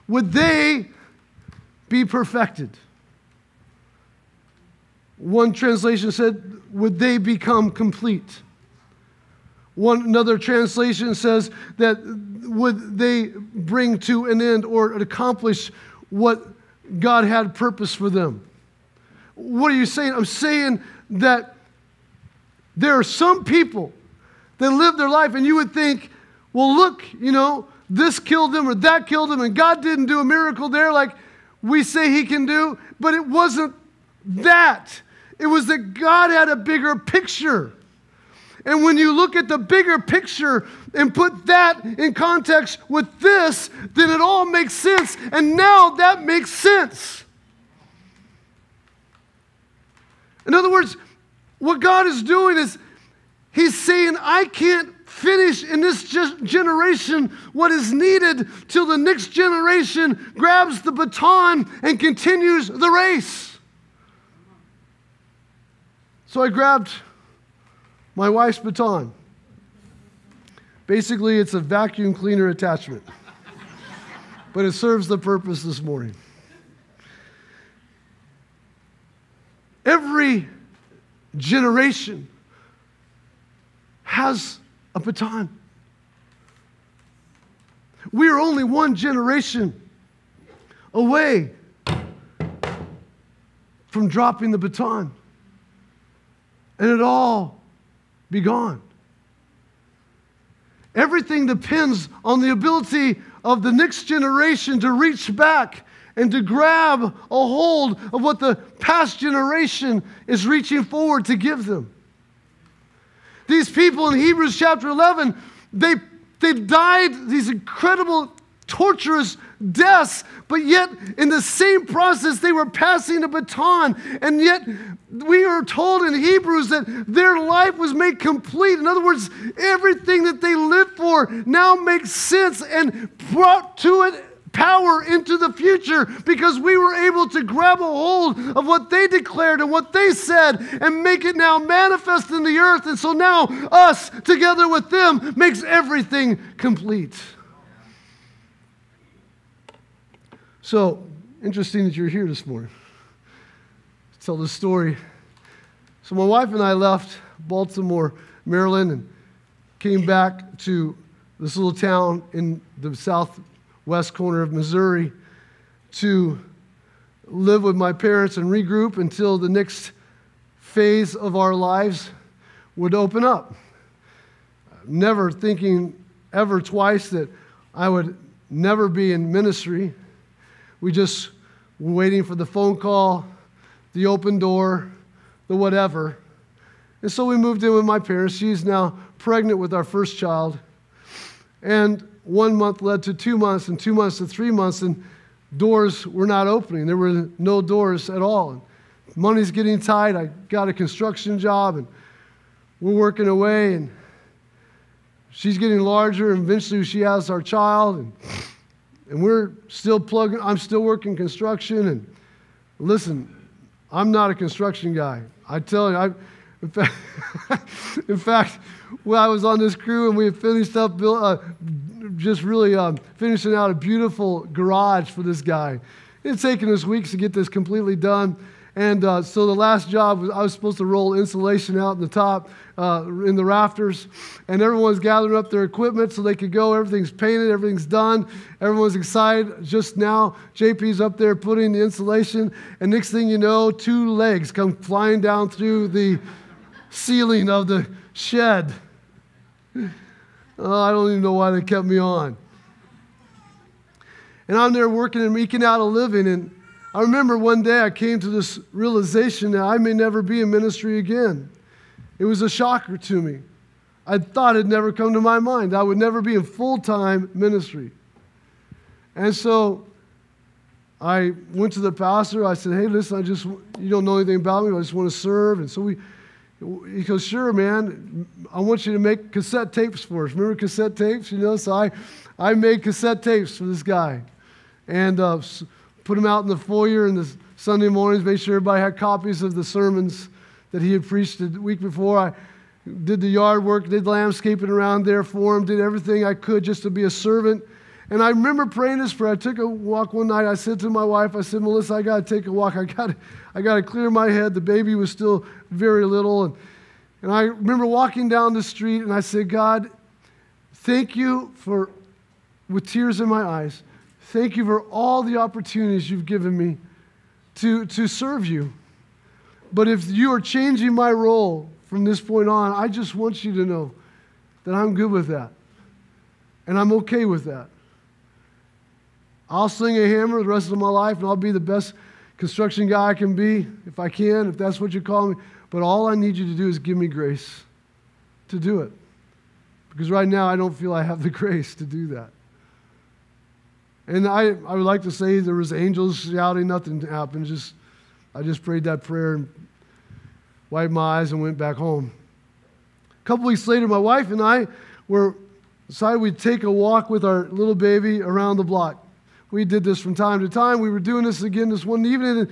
would they be perfected. One translation said, would they become complete? One another translation says that would they bring to an end or accomplish what God had purpose for them. What are you saying? I'm saying that there are some people that live their life and you would think, well, look, you know, this killed them or that killed them, and God didn't do a miracle there like we say He can do, but it wasn't that. It was that God had a bigger picture. And when you look at the bigger picture and put that in context with this, then it all makes sense. And now that makes sense. In other words, what God is doing is He's saying, I can't finish in this generation what is needed till the next generation grabs the baton and continues the race. So I grabbed my wife's baton. Basically, it's a vacuum cleaner attachment, but it serves the purpose this morning. Every generation has a baton. We are only one generation away from dropping the baton and it all be gone. Everything depends on the ability of the next generation to reach back and to grab a hold of what the past generation is reaching forward to give them. These people in Hebrews chapter 11, they, they died these incredible, torturous deaths, but yet in the same process, they were passing a baton. And yet, we are told in Hebrews that their life was made complete. In other words, everything that they lived for now makes sense and brought to it power into the future because we were able to grab a hold of what they declared and what they said and make it now manifest in the earth. And so now us together with them makes everything complete. So, interesting that you're here this morning to tell the story. So, my wife and I left Baltimore, Maryland, and came back to this little town in the southwest corner of Missouri to live with my parents and regroup until the next phase of our lives would open up. Never thinking ever twice that I would never be in ministry. We just were waiting for the phone call, the open door, the whatever. And so we moved in with my parents. She's now pregnant with our first child. And one month led to two months, and two months to three months, and doors were not opening. There were no doors at all. And money's getting tight. I got a construction job, and we're working away, and she's getting larger, and eventually she has our child, and, and we're still plugging. I'm still working construction, and listen, I'm not a construction guy. I tell you, I, in fact, [LAUGHS] in fact, when I was on this crew and we had finished up uh, just really um, finishing out a beautiful garage for this guy. It's taken us weeks to get this completely done. And uh, so the last job was I was supposed to roll insulation out in the top, uh, in the rafters, and everyone's gathering up their equipment so they could go. Everything's painted, everything's done, everyone's excited. Just now, JP's up there putting the insulation, and next thing you know, two legs come flying down through the ceiling of the shed. Oh, I don't even know why they kept me on. And I'm there working and eking out a living, and I remember one day I came to this realization that I may never be in ministry again. It was a shocker to me. I thought it'd never come to my mind. I would never be in full time ministry. And so I went to the pastor. I said, Hey, listen, I just, you don't know anything about me, I just want to serve. And so we, he goes, Sure, man, I want you to make cassette tapes for us. Remember cassette tapes? You know, so I, I made cassette tapes for this guy. And uh, put them out in the foyer in the Sunday mornings, made sure everybody had copies of the sermons that he had preached the week before. I did the yard work, did landscaping around there for him, did everything I could just to be a servant. And I remember praying this prayer. I took a walk one night. I said to my wife, I said, Melissa, I got to take a walk. I got I got to clear my head. The baby was still very little. And, and I remember walking down the street and I said, God, thank you for, with tears in my eyes, Thank you for all the opportunities you've given me to, to serve you. But if you are changing my role from this point on, I just want you to know that I'm good with that. And I'm okay with that. I'll sling a hammer the rest of my life, and I'll be the best construction guy I can be if I can, if that's what you call me. But all I need you to do is give me grace to do it. Because right now, I don't feel I have the [LAUGHS] grace to do that. And I, I would like to say there was angels shouting, nothing happened. Just, I just prayed that prayer and wiped my eyes and went back home. A couple weeks later, my wife and I were decided we'd take a walk with our little baby around the block. We did this from time to time. We were doing this again this one evening.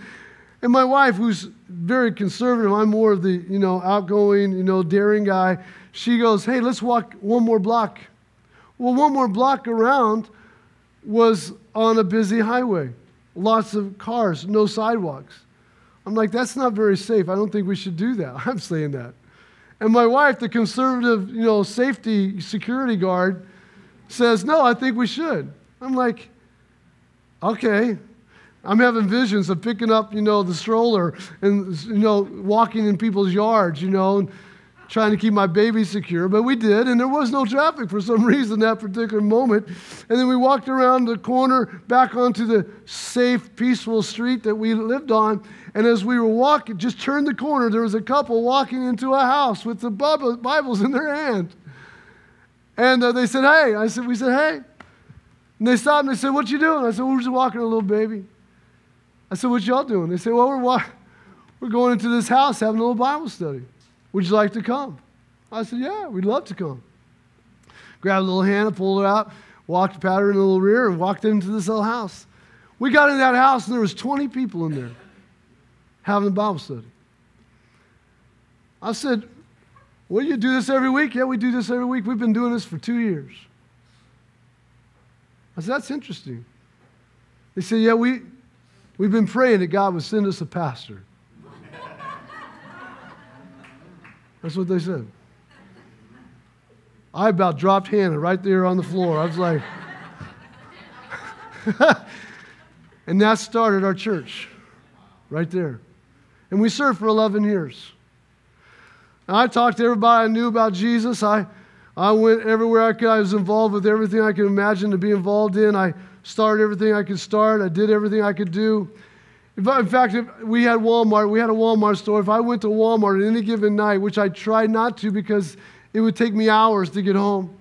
And, my wife, who's very conservative, I'm more of the, you know, outgoing, you know, daring guy. She goes, hey, let's walk one more block. Well, one more block around, was on a busy highway, lots of cars, no sidewalks. I'm like, that's not very safe. I don't think we should do that. [LAUGHS] I'm saying that. And my wife, the conservative, you know, safety security guard, says, no, I think we should. I'm like, okay. I'm having visions of picking up, you know, the stroller and, you know, walking in people's yards, you know, trying to keep my baby secure, but we did, and there was no traffic for some [LAUGHS] reason that particular moment. And then we walked around the corner back onto the safe, peaceful street that we lived on. And as we were walking, just turned the corner, there was a couple walking into a house with the Bibles in their hand. And uh, they said, Hey. I said, We said, Hey. And they stopped and they said, What you doing? I said, We're just walking a little baby. I said, What y'all doing? They said, Well, we're, wa- [LAUGHS] we're going into this house having a little Bible study. Would you like to come? I said, Yeah, we'd love to come. Grabbed a little hand, pulled her out, walked, patted her in the little rear, and walked into this little house. We got in that house, and there was 20 people in there having a Bible study. I said, Well, you do this every week? Yeah, we do this every week. We've been doing this for two years. I said, That's interesting. They said, Yeah, we, we've been praying that God would send us a pastor. That's what they said. I about dropped Hannah right there on the floor. I was like, [LAUGHS] and that started our church right there. And we served for 11 years. And I talked to everybody I knew about Jesus. I, I went everywhere I could. I was involved with everything I could imagine to be involved in. I started everything I could start. I did everything I could do. In fact, if we had Walmart, we had a Walmart store. If I went to Walmart at any given night, which I tried not to because it would take me hours to get home,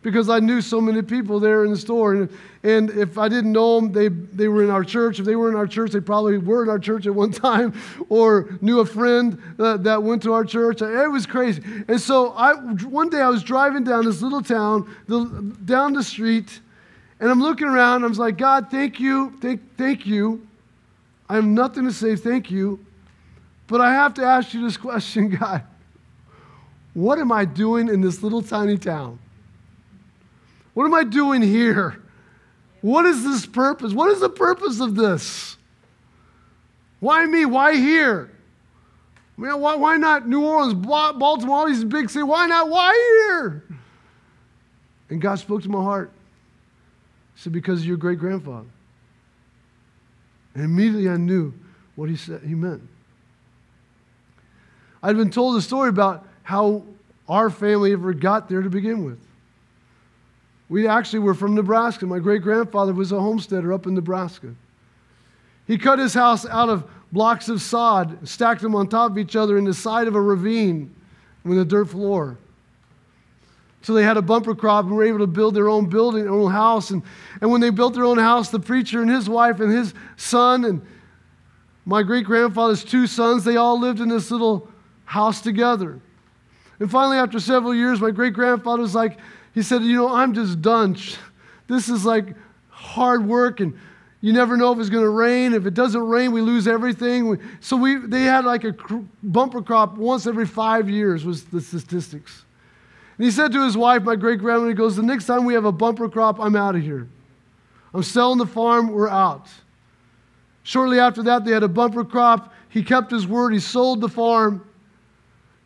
because I knew so many people there in the store. And, and if I didn't know them, they, they were in our church. If they were in our church, they probably were in our church at one [LAUGHS] time or knew a friend uh, that went to our church. It was crazy. And so I, one day I was driving down this little town, the, down the street, and I'm looking around. I was like, God, thank you, thank, thank you I have nothing to say thank you, but I have to ask you this [LAUGHS] question, God. What am I doing in this little tiny town? What am I doing here? What is this purpose? What is the purpose of this? Why me? Why here? I mean, why, why not New Orleans, Baltimore, all these big cities? Why not? Why here? And God spoke to my heart. He said, Because of your great grandfather. And immediately I knew what he said he meant. I'd been told a story about how our family ever got there to begin with. We actually were from Nebraska. My great grandfather was a homesteader up in Nebraska. He cut his house out of blocks of sod, stacked them on top of each other in the side of a ravine with a dirt floor. So they had a bumper crop and were able to build their own building, their own house. And, and when they built their own house, the preacher and his wife and his son and my great grandfather's two sons, they all lived in this little house together. And finally, after several years, my great grandfather was like, he said, You know, I'm just done. [LAUGHS] This is like hard work, and you never know if it's going to rain. If it doesn't rain, we lose everything. So we, they had like a bumper crop once every five years, was the statistics. And he said to his wife, my great grandmother, he goes, The next time we have a bumper crop, I'm out of here. I'm selling the farm, we're out. Shortly after that, they had a bumper crop. He kept his word, he sold the farm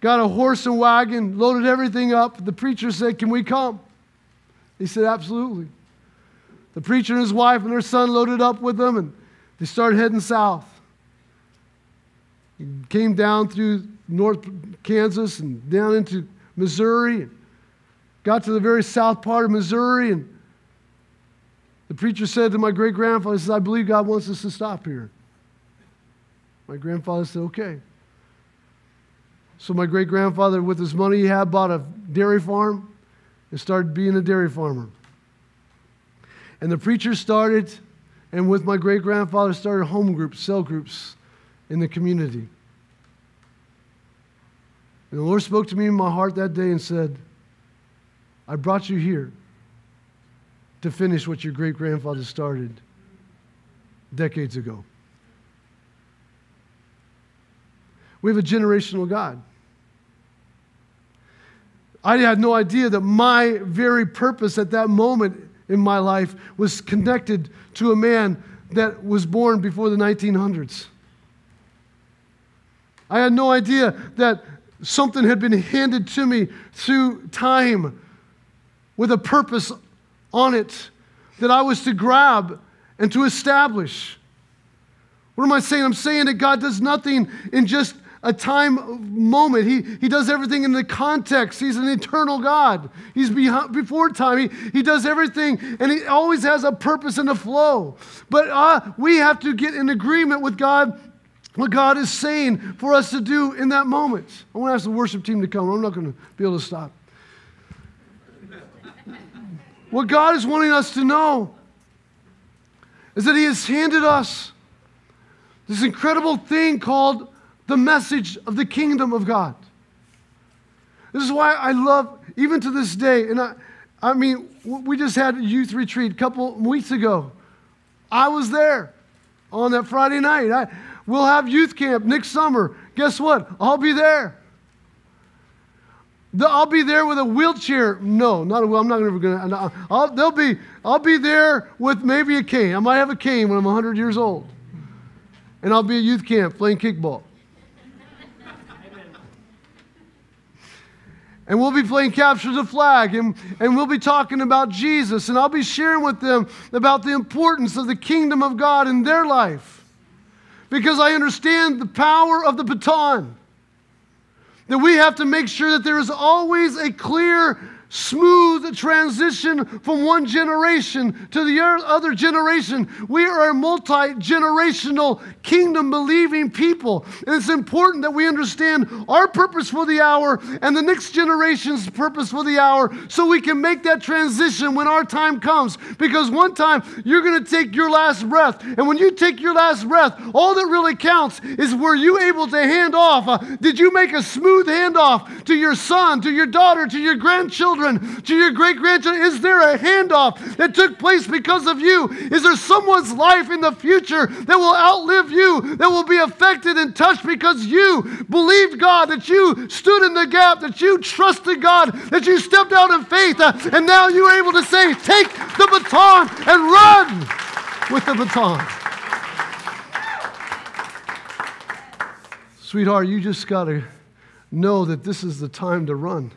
got a horse and wagon, loaded everything up. The preacher said, Can we come? He said, Absolutely. The preacher and his wife and their son loaded up with them, and they started heading south. He came down through North Kansas and down into Missouri. Got to the very south part of Missouri, and the preacher said to my great grandfather, He says, I believe God wants us to stop here. My grandfather said, Okay. So my great grandfather, with his money he had, bought a dairy farm and started being a dairy farmer. And the preacher started, and with my great grandfather, started home groups, cell groups in the community. And the Lord spoke to me in my heart that day and said, I brought you here to finish what your great grandfather started decades ago. We have a generational God. I had no idea that my very purpose at that moment in my life was connected to a man that was born before the 1900s. I had no idea that something had been handed to me through time with a purpose on it that I was to grab and to establish. What am I saying? I'm saying that God does nothing in just a time moment. He, he does everything in the context. He's an eternal God. He's behind, before time. He, he does everything, and he always has a purpose and a flow. But uh, we have to get in agreement with God, what God is saying for us to do in that moment. I want to ask the worship team to come. I'm not going to be able to stop. What God is wanting us to know is that He has handed us this incredible thing called the message of the kingdom of God. This is why I love, even to this day, and I, I mean, we just had a youth retreat a couple weeks ago. I was there on that Friday night. I, we'll have youth camp next summer. Guess what? I'll be there. I'll be there with a wheelchair. No, not a wheel. I'm not ever going to. They'll be, I'll be there with maybe a cane. I might have a cane when I'm 100 years old. And I'll be at youth camp playing kickball. and we'll be playing Capture the Flag, and, and we'll be talking about Jesus, and I'll be sharing with them about the importance of the kingdom of God in their life. Because I understand the power of the baton. That we have to make sure that there is always a clear smooth transition from one generation to the other generation. We are a multi generational kingdom believing people. And it's important that we understand our purpose for the hour and the next generation's purpose for the hour so we can make that transition when our time comes. Because one time you're going to take your last breath. And when you take your last breath, all that really counts is were you able to hand off? Uh, did you make a smooth handoff to your son, to your daughter, to your grandchildren? To your great grandchildren? Is there a handoff that took place because of you? Is there someone's life in the future that will outlive you, that will be affected and touched because you believed God, that you stood in the gap, that you trusted God, that you stepped out in faith, uh, and now you're able to say, Take the baton and run with the baton. Sweetheart, you just got to know that this is the time to run.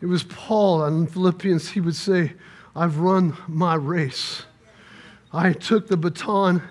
It was Paul in Philippians, he would say, I've run my race. I took the baton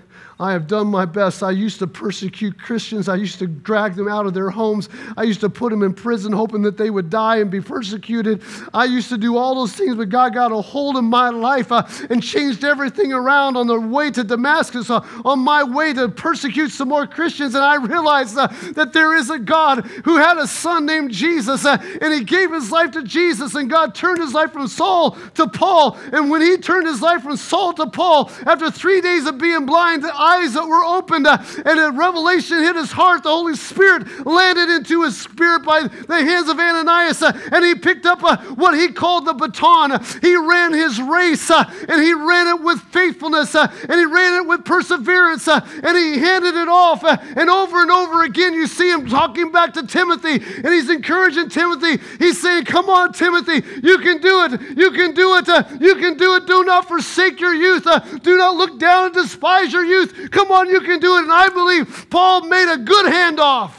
I have done my best. I used to persecute Christians. I used to drag them out of their homes. I used to put them in prison, hoping that they would die and be persecuted. I used to do all those things, but God got a hold of my life uh, and changed everything around on the way to Damascus, uh, on my way to persecute some more Christians. And I realized uh, that there is a God who had a son named Jesus, uh, and he gave his life to Jesus, and God turned his life from Saul to Paul. And when he turned his life from Saul to Paul, after three days of being blind, eyes that were opened, uh, and a revelation hit his heart. The Holy Spirit landed into his spirit by the hands of Ananias, uh, and he picked up uh, what he called the baton. He ran his race, uh, and he ran it with faithfulness, uh, and he ran it with perseverance, uh, and he handed it off. and over and over again, you see him talking back to Timothy, and he's encouraging Timothy. He's saying, Come on, Timothy, you can do it. You can do it. you can do it. Do not forsake your youth. do not look down and despise your youth. Come on, you can do it. And I believe Paul made a good handoff,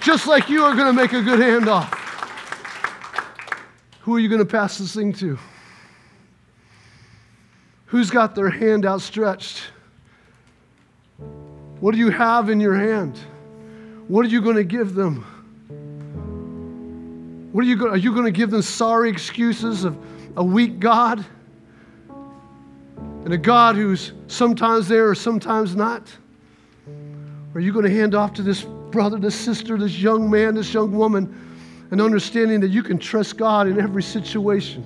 just like you are going to make a good handoff. Who are you going to pass this thing to? Who's got their hand outstretched? What do you have in your hand? What are you going to give them? What are you going, are you going to give them sorry excuses of a weak God? And a God who's sometimes there or sometimes not? Are you going to hand off to this brother, this sister, this young man, this young woman, an understanding that you can trust God in every situation?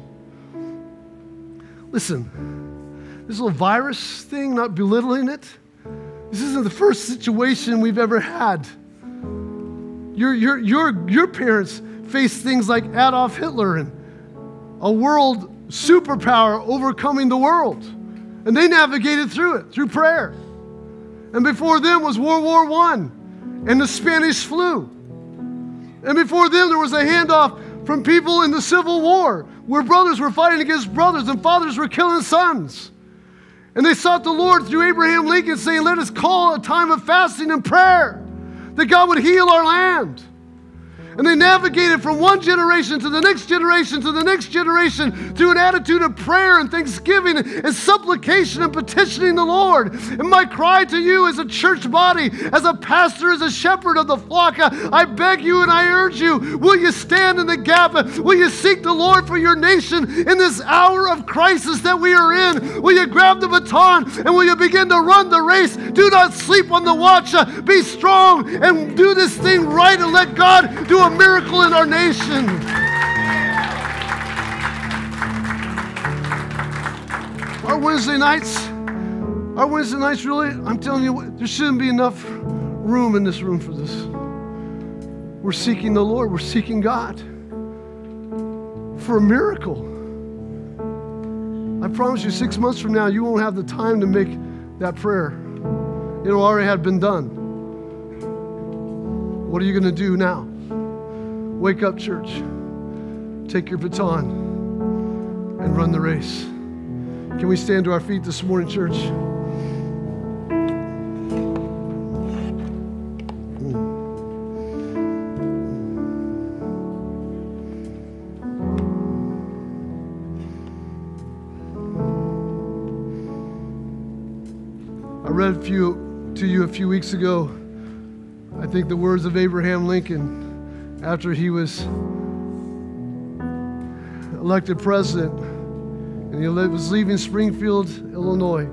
Listen, this little virus thing, not belittling it, this isn't the first situation we've ever had. Your, your, your, your parents faced things like Adolf Hitler and a world superpower overcoming the world. And they navigated through it through prayer. And before them was World War I and the Spanish flu. And before them, there was a handoff from people in the Civil War where brothers were fighting against brothers and fathers were killing sons. And they sought the Lord through Abraham Lincoln, saying, Let us call a time of fasting and prayer that God would heal our land. And they navigated from one generation to the next generation to the next generation through an attitude of prayer and thanksgiving and supplication and petitioning the Lord. And my cry to you as a church body, as a pastor, as a shepherd of the flock, I beg you and I urge you, will you stand in the gap? Will you seek the Lord for your nation in this hour of crisis that we are in? Will you grab the baton and will you begin to run the race? Do not sleep on the watch. Be strong and do this thing right and let God do a miracle in our nation. Our Wednesday nights, our Wednesday nights really, I'm telling you, there shouldn't be enough room in this room for this. We're seeking the Lord, we're seeking God for a miracle. I promise you, six months from now, you won't have the time to make that prayer. It'll already have been done. What are you going to do now? Wake up, church. Take your baton and run the race. Can we stand to our feet this morning, church? I read few, to you a few weeks ago, I think the words of Abraham Lincoln after he was elected president. And he was leaving Springfield, Illinois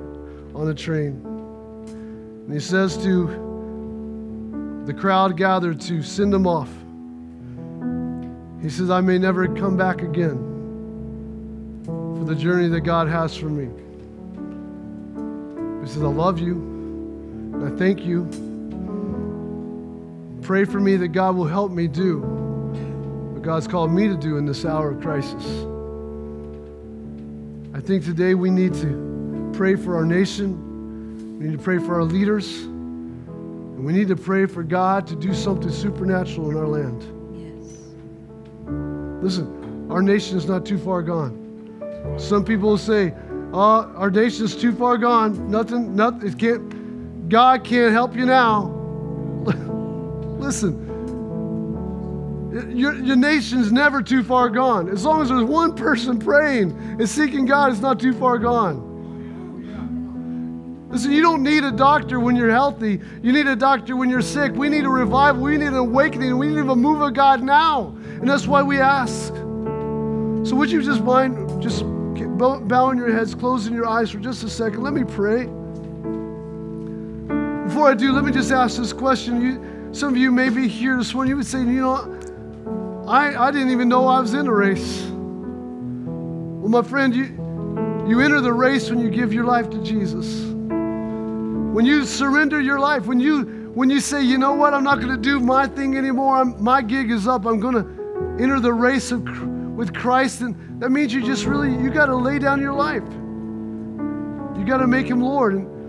on a train. And he says to the crowd gathered to send him off, he says, I may never come back again for the journey that God has for me. He says, I love you, and I thank you Pray for me that God will help me do what God's called me to do in this hour of crisis. I think today we need to pray for our nation, we need to pray for our leaders, and we need to pray for God to do something supernatural in our land. Yes. Listen, our nation is not too far gone. Some people will say, oh, our nation is too far gone. Nothing, nothing, it can't, God can't help you now. Listen, your, your nation's never too far gone. As long as there's one person praying and seeking God, it's not too far gone. Listen, you don't need a doctor when you're healthy. You need a doctor when you're sick. We need a revival. We need an awakening. We need a move of God now. And that's why we ask. So, would you just mind just bowing your heads, closing your eyes for just a second? Let me pray. Before I do, let me just ask this question. You, some of you may be here this morning. You would say, you know, I, I didn't even know I was in a race. Well, my friend, you, you enter the race when you give your life to Jesus. When you surrender your life, when you, when you say, you know what, I'm not going to do my thing anymore, I'm, my gig is up, I'm going to enter the race of, with Christ, and that means you just really, you got to lay down your life. You got to make him Lord. And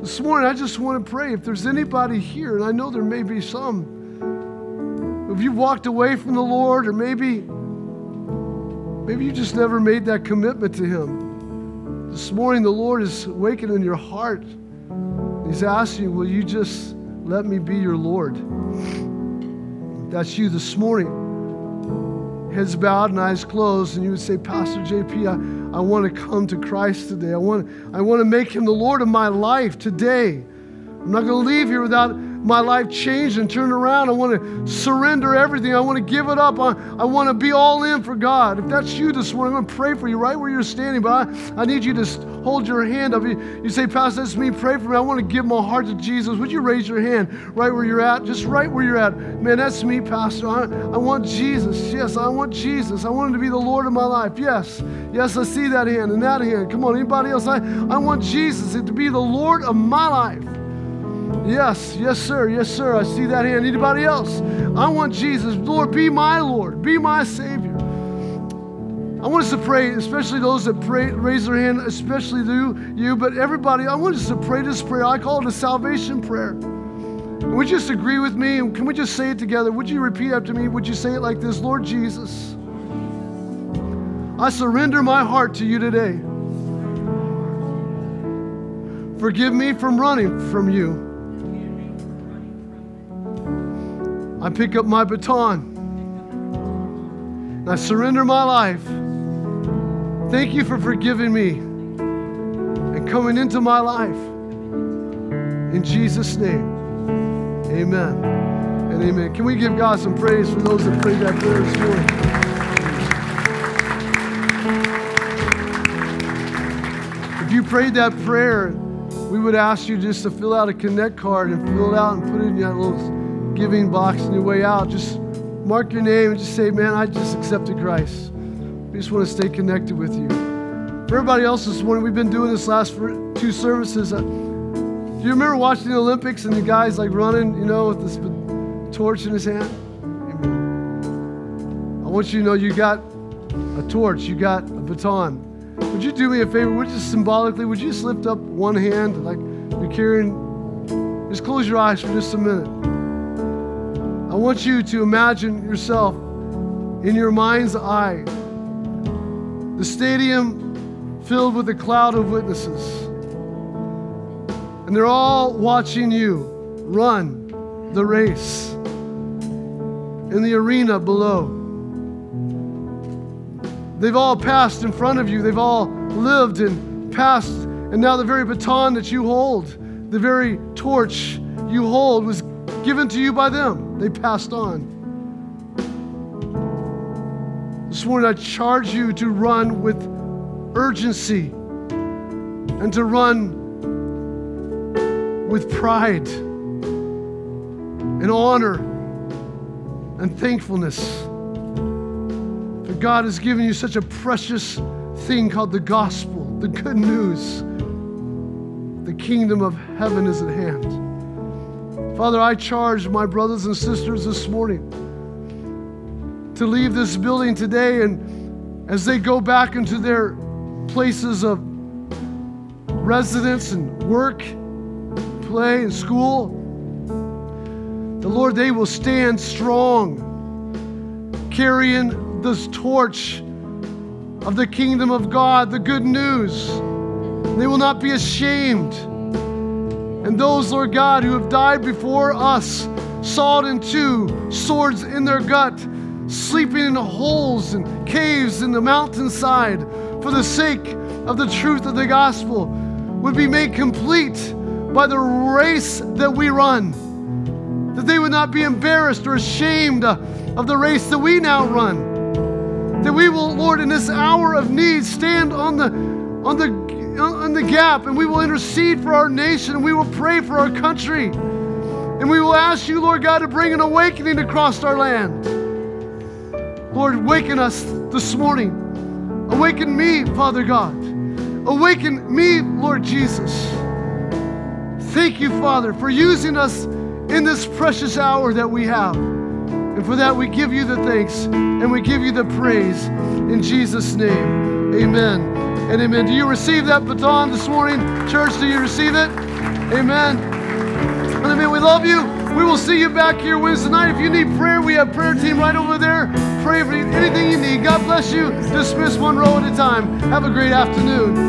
this morning, I just want to pray if there's anybody here, and I know there may be some, if you've walked away from the Lord, or maybe, maybe you just never made that commitment to Him. This morning, the Lord is awakening in your heart. He's asking, Will you just let me be your Lord? That's you this morning. Heads bowed and eyes closed, and you would say, Pastor JP, I, I want to come to Christ today. I want, I want to make him the Lord of my life today. I'm not going to leave here without my life changed and turned around. I want to surrender everything. I want to give it up. I, I want to be all in for God. If that's you this morning, I'm going to pray for you right where you're standing. But I, I need you to hold your hand up. You, you say, Pastor, that's me. Pray for me. I want to give my heart to Jesus. Would you raise your hand right where you're at? Just right where you're at. Man, that's me, Pastor. I, I want Jesus. Yes, I want Jesus. I want him to be the Lord of my life. Yes. Yes, I see that hand and that hand. Come on, anybody else? I, I want Jesus to be the Lord of my life. Yes, yes, sir. Yes, sir. I see that hand. Anybody else? I want Jesus. Lord, be my Lord. Be my Savior. I want us to pray, especially those that pray, raise their hand, especially you, you, but everybody, I want us to pray this prayer. I call it a salvation prayer. would you just agree with me? Can we just say it together? Would you repeat after me? Would you say it like this? Lord Jesus, I surrender my heart to you today. Forgive me from running from you. I pick up my baton and I surrender my life. Thank you for forgiving me and coming into my life. In Jesus' name, amen and amen. Can we give God some praise for those that prayed that prayer this morning? If you prayed that prayer, we would ask you just to fill out a connect card and fill it out and put it in that little giving box on your way out, just mark your name and just say, Man, I just accepted Christ. We just want to stay connected with you. For everybody else this morning, we've been doing this last two services. Uh, do you remember watching the Olympics and the guys like running, you know, with this torch in his hand? I want you to know you got a torch, you got a baton. Would you do me a favor? Would you symbolically, would you just lift up one hand like you're carrying? Just close your eyes for just a minute. I want you to imagine yourself in your mind's eye, the stadium filled with a cloud of witnesses. And they're all watching you run the race in the arena below. They've all passed in front of you, they've all lived and passed, and now the very baton that you hold, the very torch you hold, was given to you by them. They passed on. This morning, I charge you to run with urgency and to run with pride and honor and thankfulness. For God has given you such a precious thing called the gospel, the good news. The kingdom of heaven is at hand. Father, I charge my brothers and sisters this morning to leave this building today and as they go back into their places of residence and work, play, and school, the Lord, they will stand strong, carrying this torch of the kingdom of God, the good news. They will not be ashamed and those, Lord God, who have died before us sawed in two, swords in their gut, sleeping in holes and caves in the mountainside for the sake of the truth of the gospel would be made complete by the race that we run. That they would not be embarrassed or ashamed of the race that we now run. That we will, Lord, in this hour of need, stand on the on the on the gap and we will intercede for our nation and we will pray for our country. And we will ask you, Lord God, to bring an awakening across our land. Lord, awaken us this morning. Awaken me, Father God. Awaken me, Lord Jesus. Thank you, Father, for using us in this precious hour that we have. And for that, we give you the thanks and we give you the praise. In Jesus' name, amen and amen. Do you receive that baton this morning? Church, do you receive it? Amen. And amen. We love you. We will see you back here Wednesday night. If you need prayer, we have prayer team right over there. Pray for anything you need. God bless you. Dismiss one row at a time. Have a great afternoon.